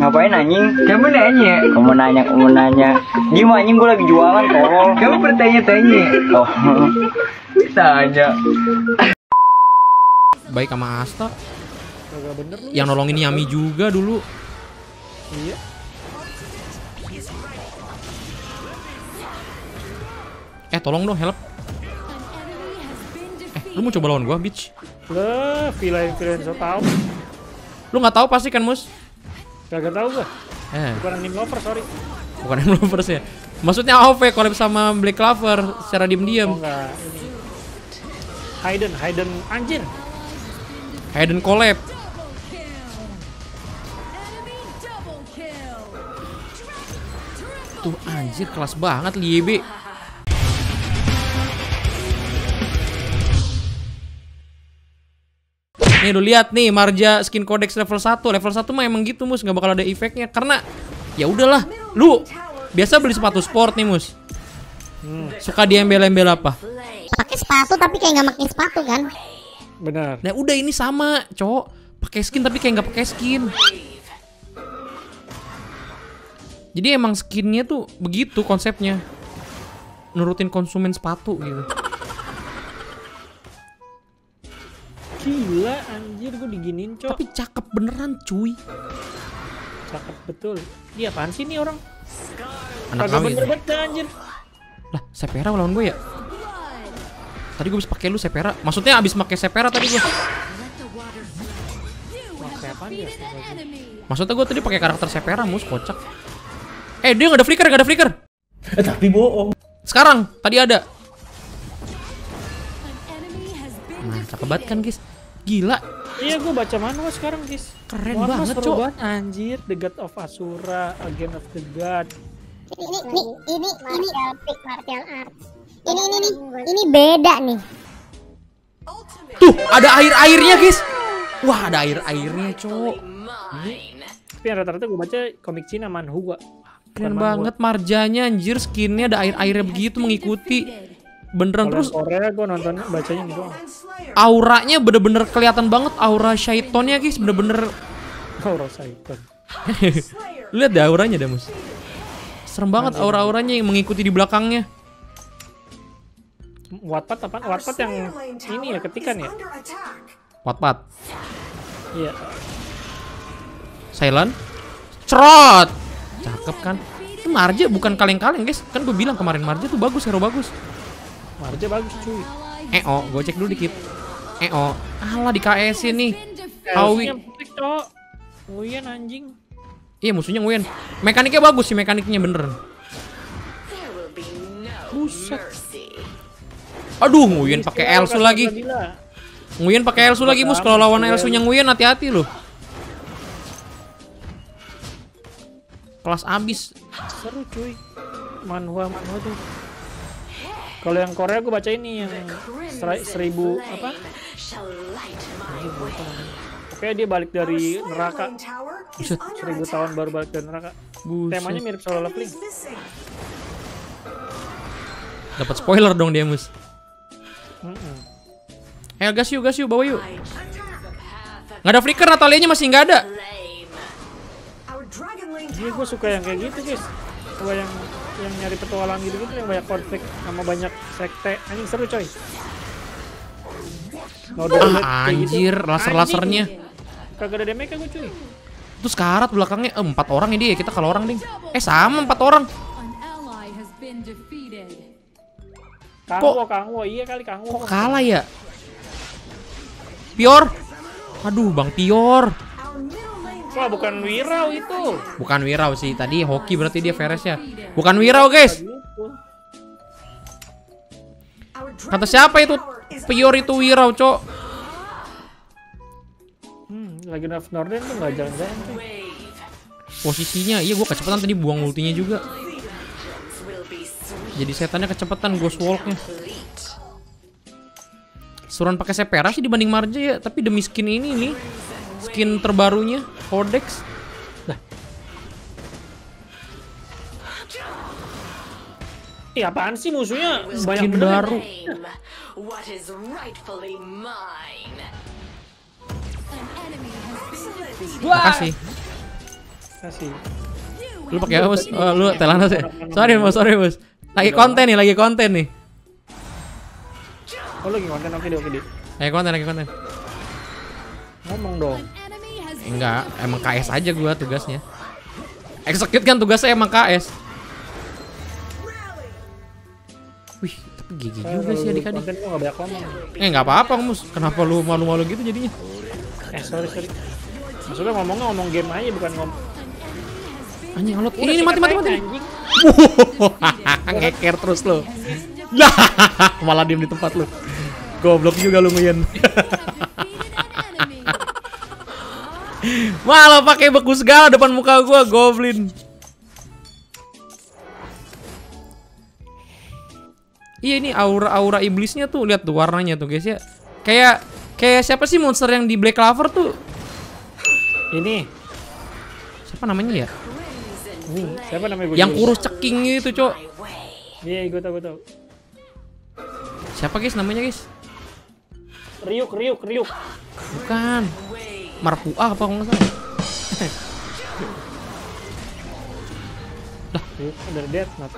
Ngapain anjing? Kamu nanya, Kamu nanya, kamu nanya. Gimana anjing gue lagi jualan tolol. kamu bertanya-tanya. Oh. Tanya. Baik sama Asta. Kagak bener lu. Yang nolongin Yami juga dulu. Iya. Eh tolong dong help. Eh lu mau coba lawan gua bitch? Lah, villain villain so tau. Lu nggak tahu pasti kan mus? Kagak tahu gua. Eh Bukan anime lover, sorry. bukan yang lovers ya. Maksudnya AOV collab sama Black Clover secara Oh diam-diam. enggak, ini. Hayden, Hayden anjir. Hayden collab. Tuh anjir kelas banget Liebe. Nih lu lihat nih Marja skin codex level 1. Level 1 mah emang gitu mus nggak bakal ada efeknya karena ya udahlah. Lu biasa beli sepatu sport nih mus. Suka diembel-embel apa? pakai sepatu tapi kayak nggak pakai sepatu kan Benar. Nah udah ini sama cowok pakai skin tapi kayak nggak pakai skin. Jadi emang skinnya tuh begitu konsepnya. Nurutin konsumen sepatu gitu. Gila anjir gua diginin, Cok. Tapi cakep beneran cuy. Cakep betul. Dia apaan sih nih orang? Anak Kagak kawin. bener banget anjir. Lah, Sepera lawan gue ya? Tadi gue bisa pakai lu Sepera. Maksudnya abis pakai Sepera tadi gue. Dia? Maksudnya gue tadi pakai karakter Sepera mus kocak. Eh dia nggak ada flicker, nggak ada flicker. Tapi bohong. Sekarang tadi ada. Nah, cakep banget kan guys. Gila, Iya, gua baca manhwa sekarang, guys. Keren Manhwa banget, Cok. anjir. The God of Asura, Again of the God. ini ini ini ini martial art ini ini nih ini beda nih Tuh, ada air-airnya, guys. Wah, ada air-airnya, Cok. Tapi yang rata-rata gua baca komik Cina manhwa. Keren banget marjanya anjir skinnya ada air-airnya begitu mengikuti. Beneran Kalau terus Korea gua nonton bacanya gitu. auranya bener-bener kelihatan banget aura syaitonnya guys bener-bener rasa ikon. Lu lihat deh auranya deh mus serem banget aura-auranya yang mengikuti di belakangnya Wattpad apaan? Wattpad yang ini ya ketikan ya? Wattpad Iya. silent cerot cakep kan itu Marja bukan kaleng-kaleng guys kan gue bilang kemarin Marja tuh bagus hero bagus Marja bagus cuy. eh oh gue cek dulu dikit eh oh alah di KS nih Awi. Oh iya anjing. iya musuhnya Nguyen mekaniknya bagus sih mekaniknya beneran buset aduh Nguyen pakai Elsu lagi. Nguyen pakai Elsu lagi mus kalau lawan Elsunya Nguyen hati-hati loh. Kelas abis. Seru cuy. Manhwa manhwa tuh. Kalau yang Korea gue baca ini yang seri- seribu apa? Oke dia balik dari neraka. Buset, Seribu tahun baru balik dari neraka. Temanya buset. mirip solo leveling. Dapat spoiler dong dia mus. Mm-mm. Ayo gas yuk, gas yuk, bawa yuk. Nggak ada flicker, Natalianya masih nggak ada. Iya gue suka yang kayak gitu guys. Gue yang yang nyari petualangan gitu-gitu yang banyak konflik sama banyak sekte. Anjing seru coy. Mode Ah, gitu. anjir, laser-lasernya. Anjing. Kagak ada damage gue cuy. Terus karat belakangnya eh, empat orang ini ya kita kalau orang ding. Eh sama empat orang. Kangwo, Kangwo, iya kali Kangwo. Kok kalah ya? Pior. Aduh, Bang Pior. Wah bukan Wirau itu. Bukan Wirau sih, tadi hoki berarti dia Veresnya. Bukan Wirau, guys. Kata siapa itu? Pior itu Wirau, Cok. Hmm, lagi of Norden tuh nggak jalan-jalan. Posisinya, iya gua kecepatan tadi buang ultinya juga. Jadi setannya kecepatan ghost walknya. Suruhan pakai Sepera sih dibanding Marja ya, tapi demi skin ini nih. Skin terbarunya, Codex. Ih apaan sih musuhnya? Banyak baru. What is rightfully mine? Makasih. Kasih. Lu pakai apa, Mus? Oh, lu Telanas ya? Sorry, Mus, sorry, Mus. Lagi konten nih, lagi konten nih. Oh lagi konten oke deh oke deh. Lagi konten, lagi konten. Ngomong dong. Enggak, emang KS aja gua tugasnya. Execute kan tugasnya emang KS. Wih, tapi gigi juga sih adik-adik. Eh nggak apa-apa mus, kenapa lu malu-malu gitu jadinya? Eh sorry sorry. Maksudnya ngomongnya ngomong game aja bukan ngomong. Anjing alot, ini, ini mati mati mati. Ngeker terus lo. Lah, malah diem di tempat lu. Goblok juga lu nguyen. malah pakai beku segala depan muka gua, goblin. Iya ini aura-aura iblisnya tuh lihat tuh warnanya tuh guys ya. Kayak kayak siapa sih monster yang di Black Clover tuh? Ini. Siapa namanya ya? Siapa namanya? Yang kurus ceking gitu, Cok. Iya gue tau gue tau. Siapa guys namanya guys? Riuk Riuk Riuk. Bukan. Marpua apa nggak salah? Riuk dari Death Note.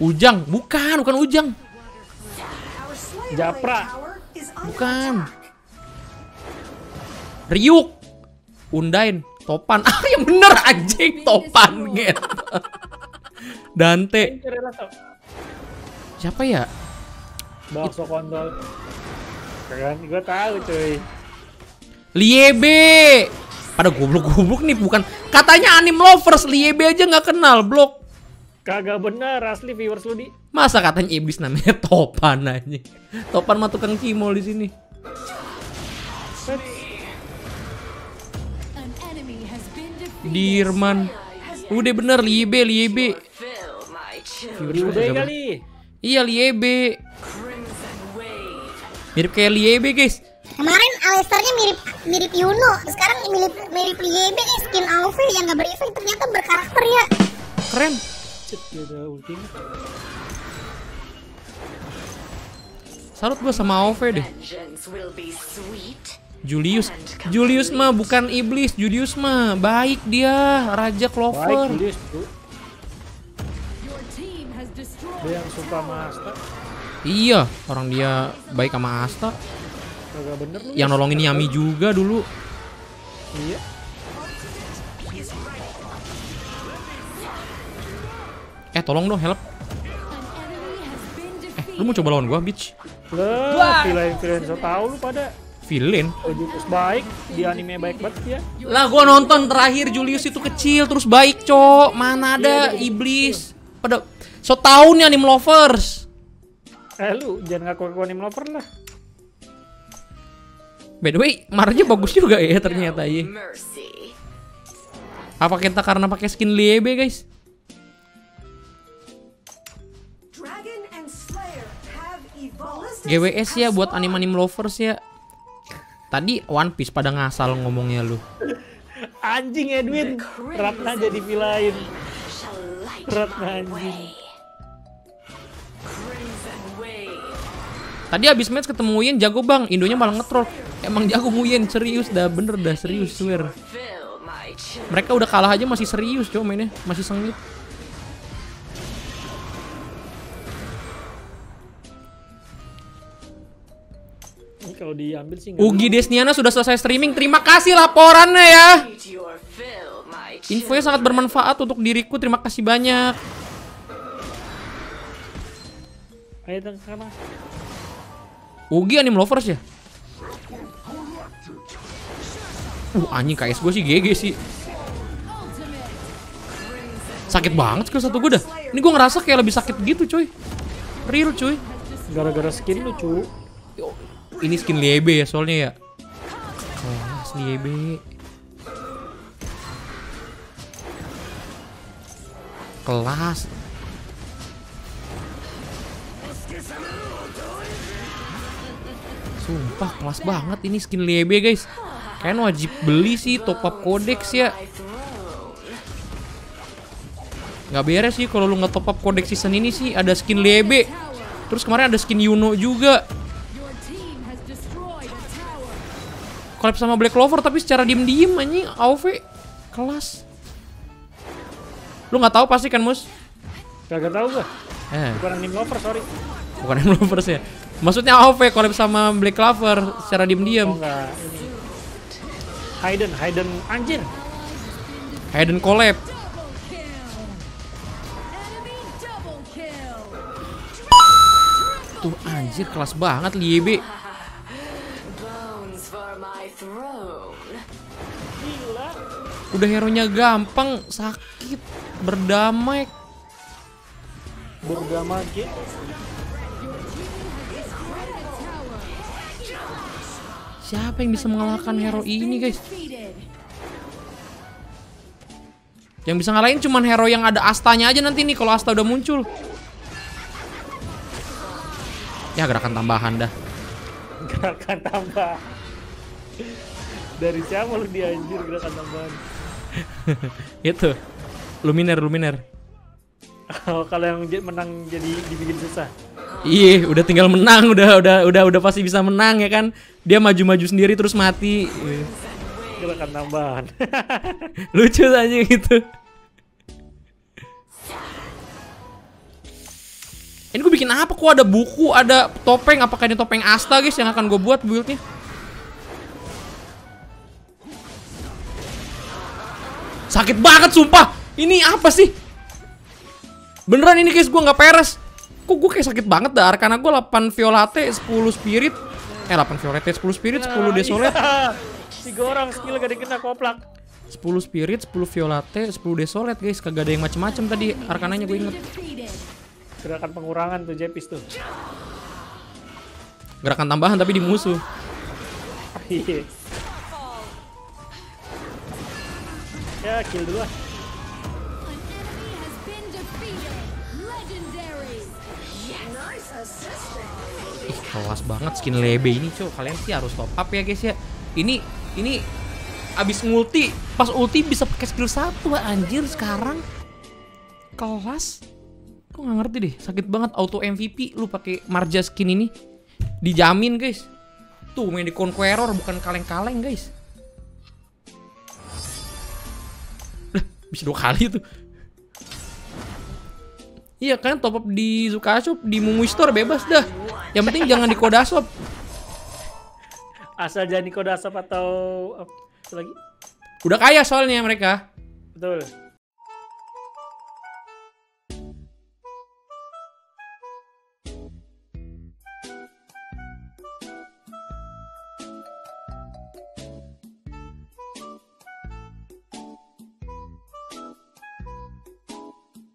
Ujang, bukan, bukan Ujang. Japra. Bukan. Ryuk. Undain, Topan. Ah, yang bener anjing, Topan gitu. Dante. Lah. Siapa ya? Bakso kontol. Kan gue tahu cuy. Liebe. Pada goblok-goblok nih bukan katanya anime lovers Liebe aja nggak kenal blok. Kagak bener asli viewers lu di. Masa katanya iblis namanya Topan aja. Topan mah tukang cimol di sini. Dirman. Udah bener Liebe, Liebe. Udah kali. Iya Liebe. Mirip kayak Liebe guys. Kemarin Alesternya mirip mirip Yuno, sekarang mirip mirip eh, skin AoV yang gak berefek ternyata berkarakter ya. Keren. Cet. Salut gua sama AoV deh. Julius. Julius mah bukan iblis, Julius mah baik dia, Raja Baik Clover. Julius has destroyed Dia yang suka Masta. Iya, orang dia baik sama Asta. Kagak bener lu. Yang nolongin Yami juga dulu. Iya. Eh, tolong dong help. Eh, lu mau coba lawan gua, bitch? Lah, villain-villain so tau lu pada. Villain. Oh, Julius baik, di anime baik banget ya. Lah gua nonton terakhir Julius itu kecil terus baik, Cok. Mana ada iblis. Pada so tau nih anime lovers. Eh lu jangan ngaku-ngaku anime lover lah. By the way, Marja bagus juga ya ternyata ya. Apa kita karena pakai skin Liebe, guys? GWS ya buat anime-anime lovers ya. Tadi One Piece pada ngasal ngomongnya lu. Anjing Edwin. Ratna jadi villain. Ratna anjing. Tadi abis match ketemu Uyen jago bang, Indonya malah ngetrol. Emang jago Uyen serius dah bener dah serius swear. Mereka udah kalah aja masih serius cow mainnya, masih sengit. Ini kalau diambil sih Ugi Desniana sudah selesai streaming. Terima kasih laporannya ya. Infonya sangat bermanfaat untuk diriku. Terima kasih banyak. Ayo. Ugi anime lovers ya? Uh anjing KS gue sih GG sih. Sakit banget skill satu gue dah. Ini gue ngerasa kayak lebih sakit gitu cuy. Real cuy. Gara-gara skin lu cu. Ini skin Liebe ya soalnya ya. Kelas Liebe. Kelas. Sumpah kelas banget ini skin Liebe guys. Kalian wajib beli sih top up codex ya. Nggak beres sih kalau lu nggak top up codex season ini sih ada skin Liebe. Terus kemarin ada skin Yuno juga. Collab sama Black Clover tapi secara diem-diem anjing AOV Kelas. Lu nggak tahu pasti kan, Mus? Kagak tahu gua. Eh, Bukan anime lover, sorry. bukan yang lovers ya. Maksudnya AOV collab sama Black Clover secara Oh diam-diam. enggak, ini. Hayden, Hayden anjir. Hayden collab. Tuh anjir kelas banget Liebe. Udah hero-nya gampang, sakit, berdamai. Bergama G. Siapa yang bisa mengalahkan hero ini, guys? Yang bisa ngalahin cuman hero yang ada astanya aja nanti nih kalau asta udah muncul. Ya gerakan tambahan dah. Gerakan tambah. Dari siapa lu dia anjir gerakan tambahan? Itu. Luminer, Luminer. Oh, kalau yang menang jadi dibikin susah. Iya, udah tinggal menang, udah udah udah udah pasti bisa menang ya kan. Dia maju-maju sendiri terus mati. Gerakan tambahan. Lucu aja gitu. Ini gue bikin apa? Kok ada buku, ada topeng? Apakah ini topeng Asta guys yang akan gue buat buildnya? Sakit banget sumpah. Ini apa sih? Beneran ini guys gue nggak peres. Kok gue kayak sakit banget dah. Karena gue 8 Violate, 10 Spirit. Eh 8 Violate, 10 Spirit, 10 Desolate. Tiga orang skill gak dikena koplak. 10 spirit, 10 violate, 10 desolate guys. Kagak ada yang macem-macem tadi arkananya gue inget. Gerakan pengurangan tuh Jepis tuh. Gerakan tambahan tapi di musuh. Iya. ya kill dulu ah. Kelas banget skin lebe ini, cuy. Kalian sih harus top up ya guys ya. Ini ini abis ngulti, pas ulti bisa pakai skill 1 anjir sekarang. Kelas. Kok nggak ngerti deh, sakit banget auto MVP lu pakai Marja skin ini. Dijamin guys. Tuh main di Conqueror bukan kaleng-kaleng guys. Lah, bisa dua kali tuh. Iya kan top up di Zukashop, di Mumui Store bebas dah. Yang penting jangan di Kodashop. Asal jadi kodasap atau apa lagi? Udah kaya soalnya mereka. Betul.